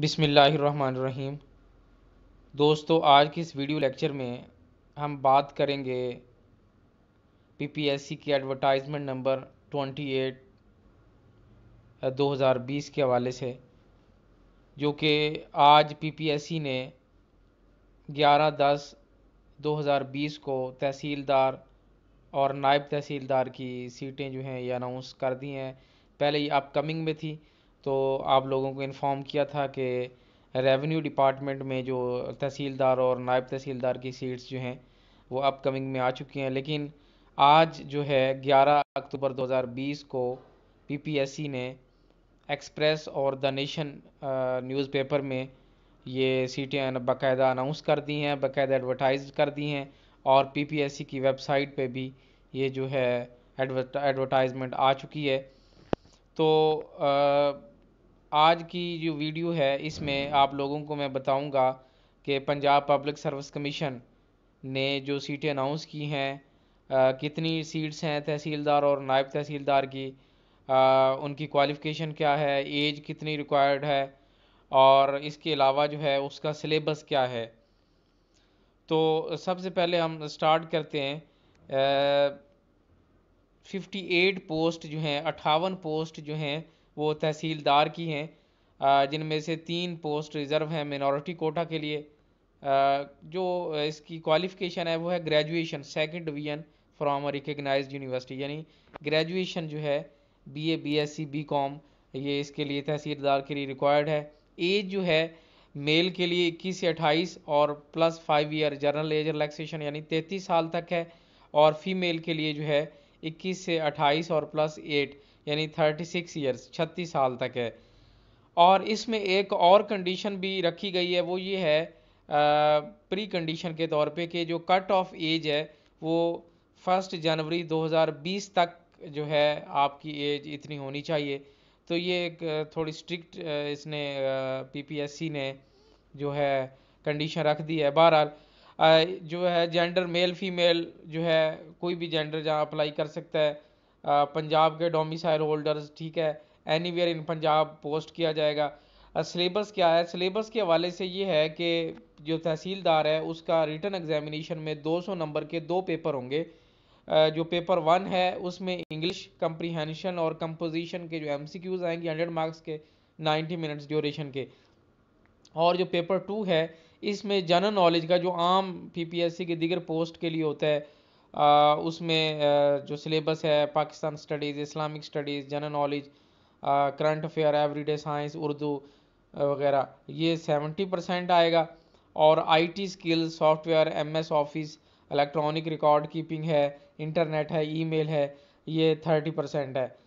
बिसमीम् दोस्तों, आज की इस वीडियो लेक्चर में हम बात करेंगे पीपीएससी की एडवर्टाइजमेंट नंबर 28 2020 के हवाले से, जो कि आज पीपीएससी ने 11 दस 2020 को तहसीलदार और नायब तहसीलदार की सीटें जो हैं ये अनाउंस कर दी हैं। पहले ये अपकमिंग में थी तो आप लोगों को इन्फॉर्म किया था कि रेवेन्यू डिपार्टमेंट में जो तहसीलदार और नायब तहसीलदार की सीट्स जो हैं वो अपकमिंग में आ चुकी हैं। लेकिन आज जो है 11 अक्टूबर 2020 को पीपीएससी ने एक्सप्रेस और द नेशन न्यूज़पेपर में ये सीटें बाकायदा अनाउंस कर दी हैं बाकायदा एडवर्टाइज कर दी हैं और पीपीएससी की वेबसाइट पे भी ये जो है एडवर्टाइजमेंट आ चुकी है। तो आ, आज की जो वीडियो है इसमें आप लोगों को मैं बताऊँगा कि पंजाब पब्लिक सर्विस कमीशन ने जो सीटें अनाउंस की हैं कितनी सीट्स हैं तहसीलदार और नायब तहसीलदार की आ, उनकी क्वालिफ़िकेशन क्या है एज कितनी रिक्वायर्ड है और इसके अलावा जो है उसका सिलेबस क्या है। तो सबसे पहले हम स्टार्ट करते हैं फिफ्टी एट पोस्ट जो हैं अट्ठावन पोस्ट जो हैं वो तहसीलदार की हैं जिनमें से तीन पोस्ट रिज़र्व हैं मिनॉरिटी कोटा के लिए। जो इसकी क्वालिफ़िकेशन है वो है graduation second division from recognise university यानी ग्रेजुएशन जो है बीए बीएससी बीकॉम ये इसके लिए तहसीलदार के लिए रिक्वायर्ड है। एज जो है मेल के लिए 21 से 28 और plus five year general age relaxation यानी 33 साल तक है, और फीमेल के लिए जो है 21 से 28 और प्लस एट, यानी थर्टी सिक्स ईयर्स छत्तीस साल तक है। और इसमें एक और कंडीशन भी रखी गई है, वो ये है प्री कंडीशन के तौर पे कि जो कट ऑफ़ एज है, वो फ़र्स्ट जनवरी 2020 तक जो है आपकी एज इतनी होनी चाहिए। तो ये एक थोड़ी स्ट्रिक्ट इसने पीपीएससी ने जो है कंडीशन रख दी है। बहरहाल जो है जेंडर मेल फीमेल जो है कोई भी जेंडर जहाँ अप्लाई कर सकता है। पंजाब के डोमिसाइल होल्डर्स ठीक है एनीवेयर इन पंजाब पोस्ट किया जाएगा। सिलेबस क्या है? सिलेबस के हवाले से ये है कि जो तहसीलदार है, उसका रिटर्न एग्जामिनेशन में 200 नंबर के दो पेपर होंगे। जो पेपर वन है, उसमें इंग्लिश कंप्रीहेंशन और कंपोजिशन के जो एम आएँगे हंड्रेड मार्क्स के 90 मिनट्स ड्यूरेशन के। और जो पेपर टू है इसमें जनरल नॉलेज का जो आम पीपीएससी के दिगर पोस्ट के लिए होता है उसमें जो सिलेबस है, Pakistan studies, Islamic studies, general knowledge current affair, everyday science, Urdu वगैरह, ये सेवेंटी परसेंट आएगा। और IT skill, software MS office, electronic record keeping है, इंटरनेट है, ईमेल है, ये थर्टी परसेंट है।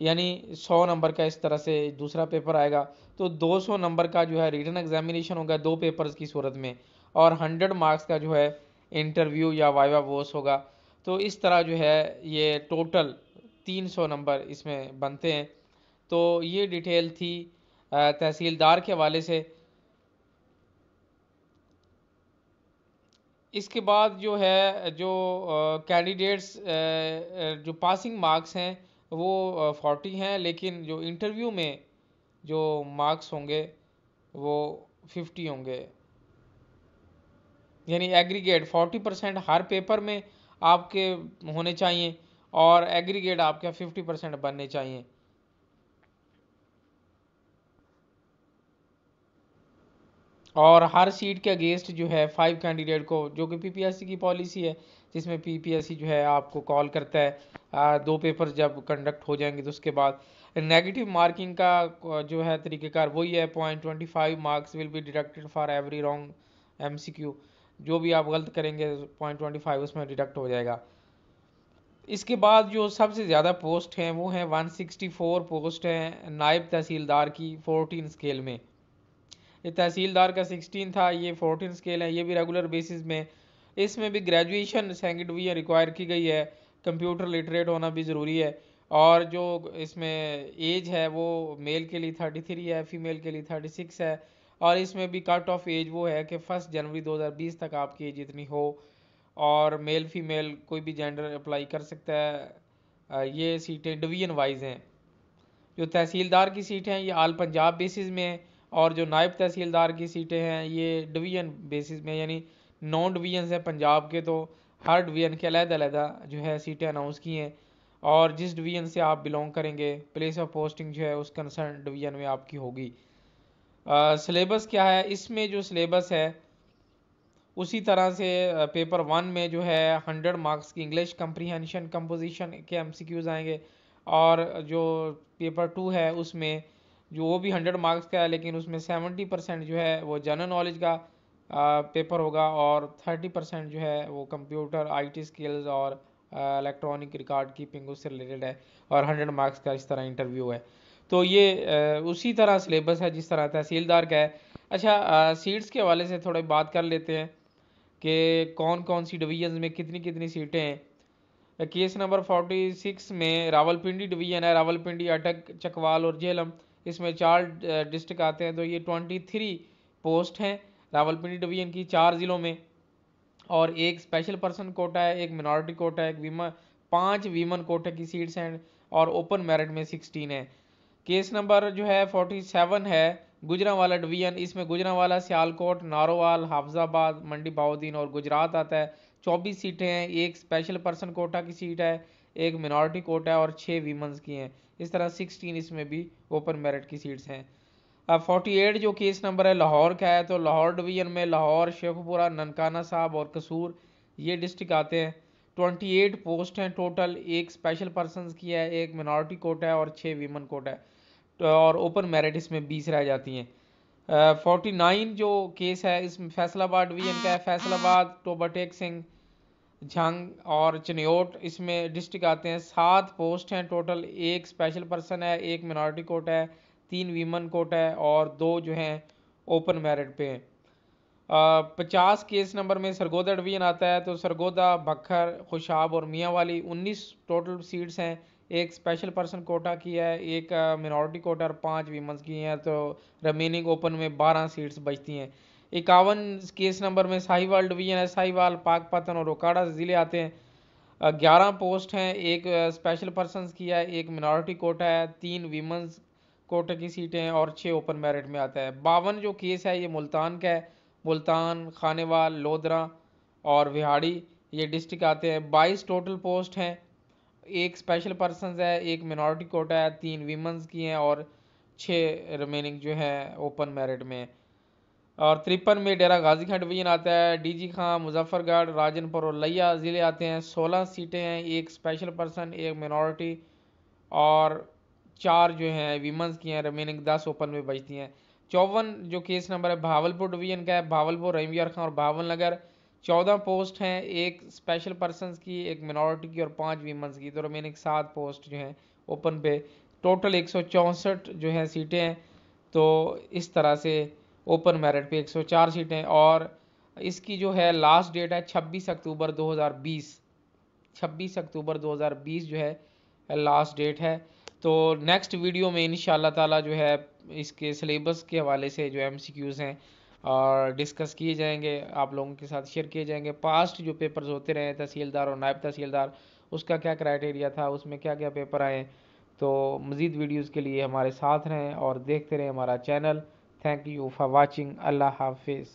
यानी सौ नंबर का इस तरह से दूसरा पेपर आएगा। तो दो सौ नंबर का जो है रिटर्न एग्जामिनेशन होगा दो पेपर्स की सूरत में और हंड्रेड मार्क्स का जो है इंटरव्यू या वाइवा वोस होगा। तो इस तरह जो है ये टोटल 300 नंबर इसमें बनते हैं। तो ये डिटेल थी तहसीलदार के हवाले से। इसके बाद जो है, जो कैंडिडेट्स जो पासिंग मार्क्स हैं वो फोर्टी हैं, लेकिन जो इंटरव्यू में जो मार्क्स होंगे, वो फिफ्टी होंगे। यानी एग्रीगेट फोर्टी परसेंट हर पेपर में आपके होने चाहिए और एग्रीगेट आपके फिफ्टी परसेंट बनने चाहिए। और हर सीट के अगेंस्ट जो है फाइव कैंडिडेट को, जो कि पीपीएससी की पॉलिसी है जिसमें पीपीएससी जो है आपको कॉल करता है। दो पेपर जब कंडक्ट हो जाएँगे तो उसके बाद नेगेटिव मार्किंग का जो है तरीक़ेकार, वही है point twenty five marks will be deducted for every wrong MCQ जो भी आप गलत करेंगे पॉइंट ट्वेंटी फाइव उसमें डिडक्ट हो जाएगा। इसके बाद जो सबसे ज़्यादा पोस्ट हैं, वो हैं वन सिक्सटी फोर पोस्ट हैं, नायब तहसीलदार की फोर्टीन स्केल में। ये तहसीलदार का सिक्सटीन था, ये फोर्टीन स्केल है, ये भी रेगुलर बेसिस में इसमें भी ग्रेजुएशन सेकेंड डिवीज़न रिक्वायर की गई है कंप्यूटर लिटरेट होना भी ज़रूरी है। और जो इसमें एज है, वो मेल के लिए थर्टी थ्री है फीमेल के लिए थर्टी सिक्स है। और इसमें भी कट ऑफ़ एज वो है कि फ़र्स्ट जनवरी 2020 तक आपकी एज इतनी हो। और मेल फीमेल कोई भी जेंडर अप्लाई कर सकता है। ये सीटें डिवीज़न वाइज हैं। जो तहसीलदार की सीटें हैं, ये आल पंजाब बेसिस में और जो नायब तहसीलदार की सीटें हैं, ये डिवीज़न बेसिस में यानी नॉन डिवीज़न है पंजाब के तो हर डिवीज़न के अलहदा जो है, सीटें अनाउंस की हैं। और जिस डिवीज़न से आप बिलोंग करेंगे प्लेस ऑफ़ पोस्टिंग जो है, उस कंसर्न डिवीज़न में आपकी होगी। सिलेबस क्या है? इसमें जो सिलेबस है, उसी तरह से पेपर वन में जो है हंड्रेड मार्क्स की इंग्लिश कंप्रीहेंशन कंपोजिशन के एम आएँगे। और जो पेपर टू है, उसमें जो वो भी हंड्रेड मार्क्स का है, लेकिन उसमें सेवेंटी परसेंट जो है, वो जनरल नॉलेज का। पेपर होगा और थर्टी परसेंट जो है वो कंप्यूटर आईटी स्किल्स और इलेक्ट्रॉनिक रिकॉर्ड कीपिंग उससे रिलेटेड है और हंड्रेड मार्क्स का इस तरह इंटरव्यू है। तो ये उसी तरह सिलेबस है जिस तरह तहसीलदार का है। अच्छा सीट्स के हवाले से थोड़ी बात कर लेते हैं कि कौन कौन सी डिवीज़न में कितनी कितनी सीटें हैं। केस नंबर फोर्टी सिक्स में रावलपिंडी डिवीज़न है, रावलपिंडी, अटक, चकवाल और झेलम इसमें चार डिस्ट्रिक्ट आते हैं तो ये ट्वेंटी थ्री पोस्ट हैं। रावलपिंडी डिवीज़न की चार ज़िलों में। और एक स्पेशल पर्सन कोटा है, एक मिनॉरिटी कोटा है, एक वीमन पाँच वीमन कोटा की सीट्स हैं और ओपन मेरिट में सिक्सटीन है। केस नंबर जो है फोर्टी सेवन है, गुजरावाला डिवीज़न। इसमें गुजरावाला, सियालकोट, नारोवाल, हाफजाबाद मंडी बाउद्दीन और गुजरात आता है। चौबीस सीटें हैं, एक स्पेशल पर्सन कोटा की सीट है, एक मिनॉरिटी कोटा है और छः वीमन्स की हैं। इस तरह सिक्सटीन इसमें भी ओपन मेरिट की सीट्स हैं। फोर्टी एट जो केस नंबर है, लाहौर का है तो लाहौर डिवीज़न में लाहौर, शेखपुरा, ननकाना साहब और कसूर, ये डिस्ट्रिक्ट आते हैं। ट्वेंटी एट पोस्ट हैं टोटल एक स्पेशल पर्सन की है, एक मिनॉरिटी कोटा है और छः वीमन कोटा है। तो और ओपन मेरिट इसमें बीस रह जाती हैं। फोर्टी नाइन जो केस है इसमें फैसलाबाद डिवीज़न का है, फैसलाबाद, टोबाटेक सिंह, झंग और चनियोट, इसमें डिस्ट्रिक्ट आते हैं। सात पोस्ट हैं टोटल एक स्पेशल पर्सन है, एक मिनॉरिटी कोट है तीन वीमन कोट है और दो जो हैं ओपन मेरिट पे। हैं पचास केस नंबर में सरगोदा डिवीज़न आता है तो सरगोदा बखर खुशाब और मियाँ वाली उन्नीस टोटल सीट्स हैं। एक स्पेशल पर्सन कोटा की है, एक मिनॉरिटी कोटा और पाँच वीमेंस की हैं तो रिमेनिंग ओपन में बारह सीट्स बचती हैं। इक्यावन केस नंबर में साहिवाल डिवीज़न है, साहिवाल पाकपतन और ओकाड़ा ज़िले आते हैं। ग्यारह पोस्ट हैं, एक स्पेशल पर्सन की है, एक मिनॉरिटी कोटा है, तीन वीमेंस कोटे की सीटें हैं और छः ओपन मेरिट में आता है। बावन जो केस है, ये मुल्तान का है। मुल्तान, खानेवाल, लोधरा और विहाड़ी, ये डिस्ट्रिक्ट आते हैं। बाईस टोटल पोस्ट हैं। एक स्पेशल पर्सन है, एक मिनॉरिटी कोटा है, तीन वीमेंस की हैं और छः रिमेनिंग जो हैं ओपन मेरिट में। और तिरपन में डेरा गाजी खान डिवीज़न आता है। डीजी खां, मुजफ्फरगढ़, राजनपुर और लिया ज़िले आते हैं। सोलह सीटें हैं, एक स्पेशल पर्सन एक मिनॉरिटी और चार जो हैं वीमेंस की हैं रिमेनिंग दस ओपन में बचती हैं। चौवन जो केस नंबर है, भावलपुर डिवीज़न का है, भावलपुर रहीमयार खां और भावल नगर। चौदह पोस्ट हैं, एक स्पेशल पर्सन की, एक मिनॉरिटी की और पाँच वीमेंस की। तो रिमेनिंग सात पोस्ट जो हैं ओपन पे। टोटल एक सौ चौंसठ जो हैं सीटें हैं तो इस तरह से ओपन मेरिट पे 104 सीटें। और इसकी जो है लास्ट डेट है 26 अक्टूबर 2020 26 अक्टूबर 2020 जो है लास्ट डेट है। तो नेक्स्ट वीडियो में इन ताला जो है, इसके सिलेबस के हवाले से जो एम हैं, और डिस्कस किए जाएँगे, आप लोगों के साथ शेयर किए जाएँगे। पास्ट जो पेपर्स होते रहे तहसीलदार और नायब तहसीलदार, उसका क्या क्राइटेरिया था, उसमें क्या क्या पेपर आए तो मज़ीद वीडियोज़ के लिए हमारे साथ रहें और देखते रहें हमारा channel thank you for watching अल्लाह हाफिज़।